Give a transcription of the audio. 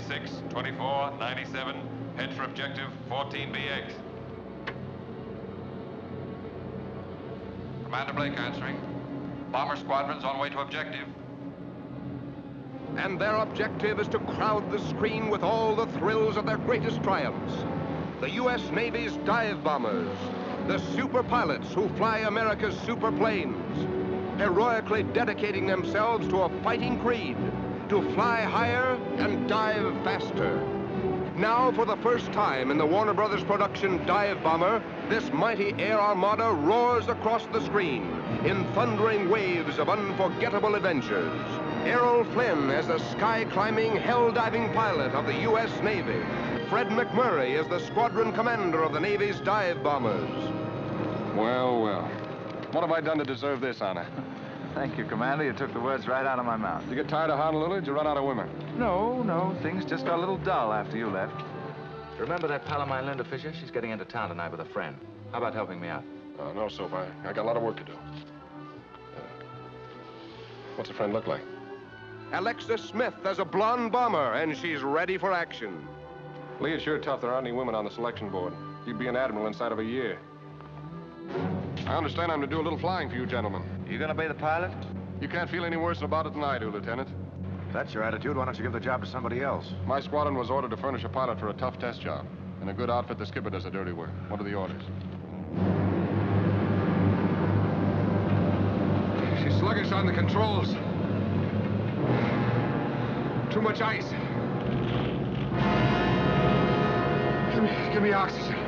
squadrons, 76, 24, 97. Head for objective 14B8. Commander Blake answering. Bomber squadrons on way to objective. And their objective is to crowd the screen with all the thrills of their greatest triumphs. The U.S. Navy's dive bombers, the super pilots who fly America's super planes, heroically dedicating themselves to a fighting creed, to fly higher and dive faster. Now, for the first time in the Warner Brothers production Dive Bomber, this mighty air armada roars across the screen in thundering waves of unforgettable adventures. Errol Flynn as the sky-climbing, hell-diving pilot of the U.S. Navy. Fred MacMurray is the squadron commander of the Navy's dive bombers. Well, well. What have I done to deserve this honor? Thank you, Commander. You took the words right out of my mouth. You get tired of Honolulu? Did you run out of women? No, no. Things just got a little dull after you left. Remember that pal of mine, Linda Fisher? She's getting into town tonight with a friend. How about helping me out? Uh, no, Soap. I, I got a lot of work to do. Uh, what's a friend look like? Alexis Smith as a blonde bomber, and she's ready for action. Lee, it's sure tough there aren't any women on the selection board. You'd be an admiral inside of a year. I understand I'm to do a little flying for you gentlemen. You gonna be the pilot? You can't feel any worse about it than I do, Lieutenant. If that's your attitude, why don't you give the job to somebody else? My squadron was ordered to furnish a pilot for a tough test job. In a good outfit, the skipper does the dirty work. What are the orders? She's sluggish on the controls. Too much ice. Give me, give me oxygen.